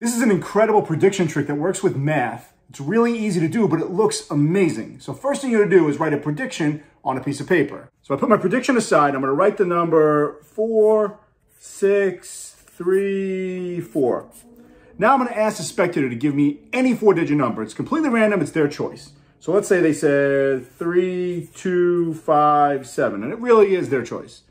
This is an incredible prediction trick that works with math. It's really easy to do, but it looks amazing. So first thing you're gonna do is write a prediction on a piece of paper. So I put my prediction aside. I'm gonna write the number four, six, three, four. Now I'm gonna ask the spectator to give me any four digit number. It's completely random, it's their choice. So let's say they said three, two, five, seven, and it really is their choice.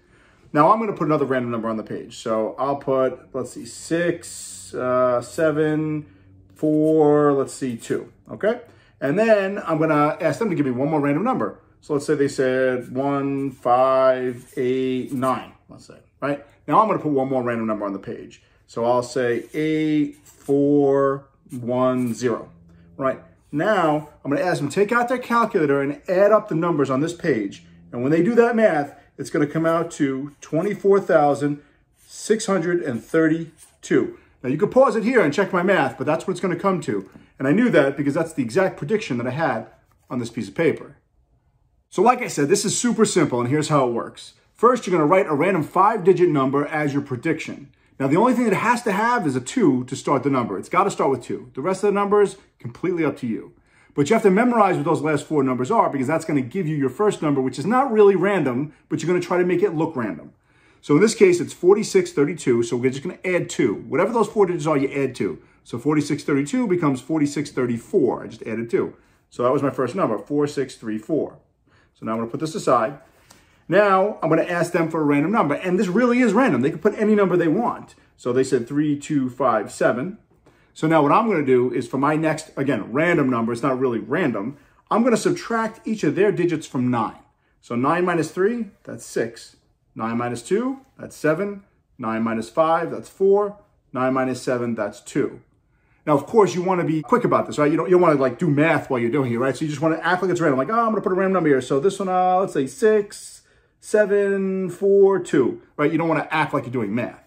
Now I'm gonna put another random number on the page. So I'll put, let's see, six, uh, seven, four, let's see, two, okay? And then I'm gonna ask them to give me one more random number. So let's say they said one, five, eight, nine, let's say, right? Now I'm gonna put one more random number on the page. So I'll say eight, four, one, zero, right? Now I'm gonna ask them to take out their calculator and add up the numbers on this page. And when they do that math, it's gonna come out to 24,632. Now you could pause it here and check my math, but that's what it's going to come to. And I knew that because that's the exact prediction that I had on this piece of paper. So like I said, this is super simple and here's how it works. First, you're going to write a random five digit number as your prediction. Now, the only thing that it has to have is a two to start the number. It's got to start with two. The rest of the numbers, completely up to you. But you have to memorize what those last four numbers are because that's going to give you your first number, which is not really random, but you're going to try to make it look random. So in this case, it's 4632. So we're just going to add 2. Whatever those four digits are, you add 2. So 4632 becomes 4634. I just added 2. So that was my first number, 4634. So now I'm going to put this aside. Now I'm going to ask them for a random number. And this really is random. They can put any number they want. So they said 3257. So now what I'm going to do is for my next, again, random number, it's not really random, I'm going to subtract each of their digits from 9. So 9 minus 3, that's 6. 9 minus 2, that's 7. 9 minus 5, that's 4. 9 minus 7, that's 2. Now, of course, you want to be quick about this, right? You don't, you don't want to like do math while you're doing it, right? So you just want to act like it's random. Like, oh, I'm going to put a random number here. So this one, uh, let's say 6, 7, 4, 2, right? You don't want to act like you're doing math.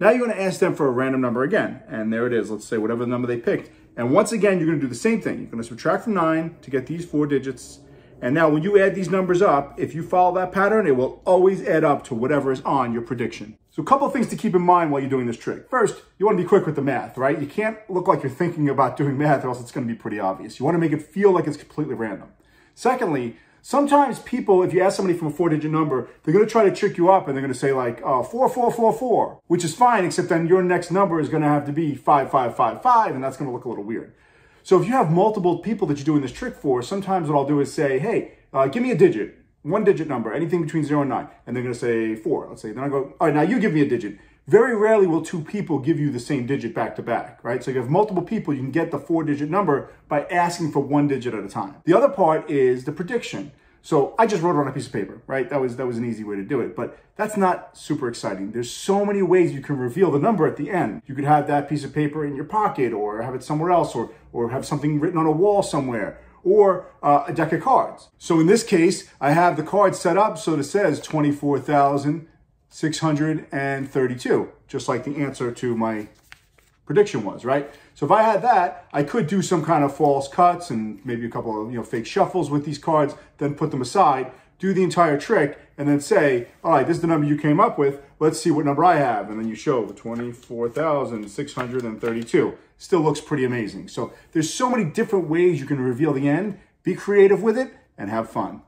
Now you're going to ask them for a random number again. And there it is. Let's say whatever the number they picked. And once again, you're going to do the same thing. You're going to subtract from 9 to get these four digits and now when you add these numbers up, if you follow that pattern, it will always add up to whatever is on your prediction. So a couple things to keep in mind while you're doing this trick. First, you want to be quick with the math, right? You can't look like you're thinking about doing math or else it's going to be pretty obvious. You want to make it feel like it's completely random. Secondly, sometimes people, if you ask somebody from a four-digit number, they're going to try to trick you up and they're going to say like, uh, oh, 4444, which is fine, except then your next number is going to have to be 5555, and that's going to look a little weird. So if you have multiple people that you're doing this trick for, sometimes what I'll do is say, hey, uh, give me a digit, one digit number, anything between zero and nine. And they're going to say four, let's say. Then I go, all right, now you give me a digit. Very rarely will two people give you the same digit back to back, right? So if you have multiple people, you can get the four digit number by asking for one digit at a time. The other part is the prediction. So I just wrote it on a piece of paper, right? That was that was an easy way to do it, but that's not super exciting. There's so many ways you can reveal the number at the end. You could have that piece of paper in your pocket or have it somewhere else or or have something written on a wall somewhere or uh, a deck of cards. So in this case, I have the card set up so it says 24,632, just like the answer to my prediction was, right? So if I had that, I could do some kind of false cuts and maybe a couple of you know fake shuffles with these cards, then put them aside, do the entire trick, and then say, all right, this is the number you came up with. Let's see what number I have. And then you show 24,632. Still looks pretty amazing. So there's so many different ways you can reveal the end. Be creative with it and have fun.